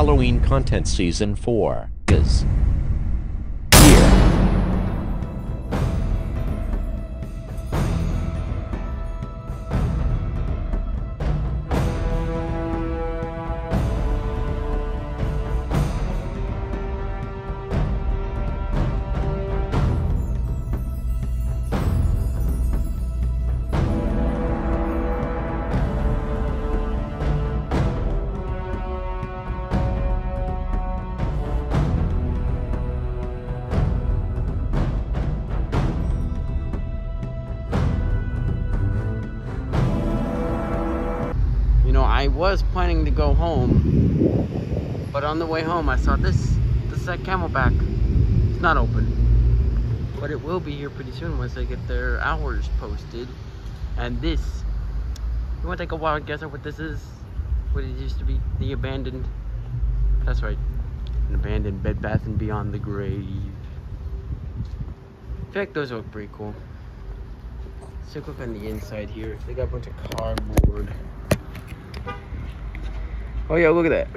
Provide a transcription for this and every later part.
Halloween content season 4 is I was planning to go home, but on the way home I saw this. This is at Camelback. It's not open. But it will be here pretty soon once they get their hours posted. And this, you want to take a wild guess at what this is? What it used to be? The abandoned, that's right, an abandoned Bed Bath and Beyond the grave. In fact, those look pretty cool. Let's take a look on the inside here. They got a bunch of cardboard. Oh yeah, look at that.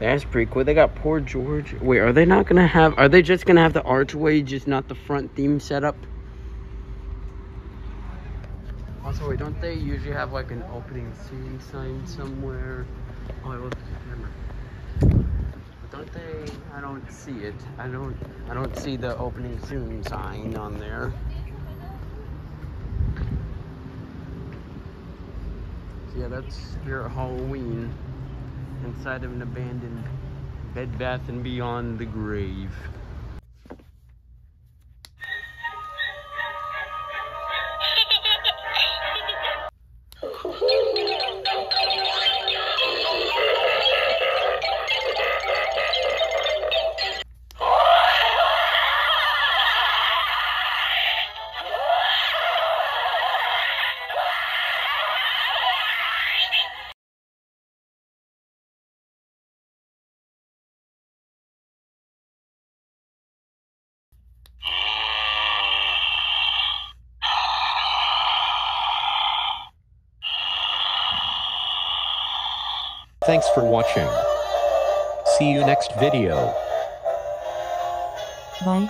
That's pretty cool. They got poor George. Wait, are they not gonna have? Are they just gonna have the archway, just not the front theme setup? Also, wait, don't they usually have like an opening scene sign somewhere? Oh, I love the camera. Don't they? I don't see it. I don't. I don't see the opening soon sign on there. Yeah, that's your Halloween inside of an abandoned Bed Bath and Beyond the grave. Thanks for watching. See you next video. Bye.